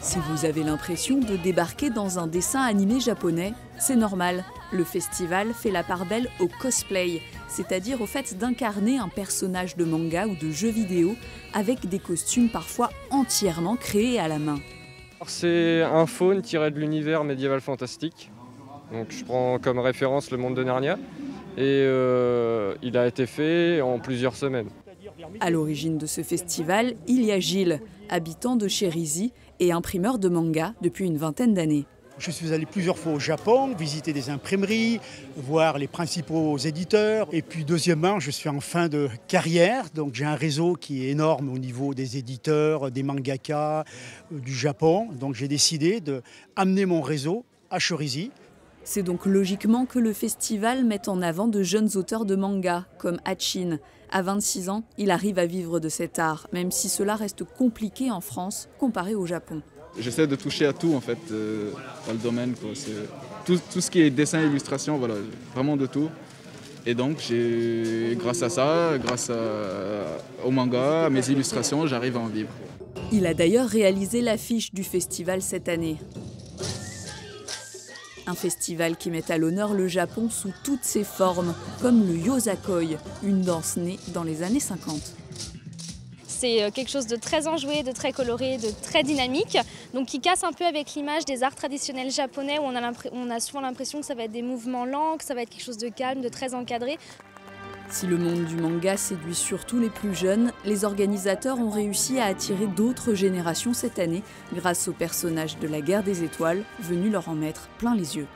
Si vous avez l'impression de débarquer dans un dessin animé japonais, c'est normal. Le festival fait la part belle au cosplay, c'est-à-dire au fait d'incarner un personnage de manga ou de jeu vidéo avec des costumes parfois entièrement créés à la main. C'est un faune tiré de l'univers médiéval fantastique. Je prends comme référence le monde de Narnia. Et euh, il a été fait en plusieurs semaines. À l'origine de ce festival, il y a Gilles, habitant de Chérizy et imprimeur de manga depuis une vingtaine d'années. Je suis allé plusieurs fois au Japon, visiter des imprimeries, voir les principaux éditeurs. Et puis deuxièmement, je suis en fin de carrière, donc j'ai un réseau qui est énorme au niveau des éditeurs, des mangakas euh, du Japon. Donc j'ai décidé d'amener mon réseau à Chorizy. C'est donc logiquement que le festival met en avant de jeunes auteurs de manga, comme Hachin. À 26 ans, il arrive à vivre de cet art, même si cela reste compliqué en France comparé au Japon. J'essaie de toucher à tout en fait euh, dans le domaine. Tout, tout, ce qui est dessin, illustration, voilà, vraiment de tout. Et donc, grâce à ça, grâce au manga, à mes illustrations, j'arrive à en vivre. Il a d'ailleurs réalisé l'affiche du festival cette année. Un festival qui met à l'honneur le Japon sous toutes ses formes, comme le yosakoi, une danse née dans les années 50. C'est euh, quelque chose de très enjoué, de très coloré, de très dynamique, donc qui casse un peu avec l'image des arts traditionnels japonais où on a, on a souvent l'impression que ça va être des mouvements lents, que ça va être quelque chose de calme, de très encadré. Si le monde du manga séduit surtout les plus jeunes, les organisateurs ont réussi à attirer d'autres générations cette année grâce aux personnages de la guerre des étoiles venus leur en mettre plein les yeux.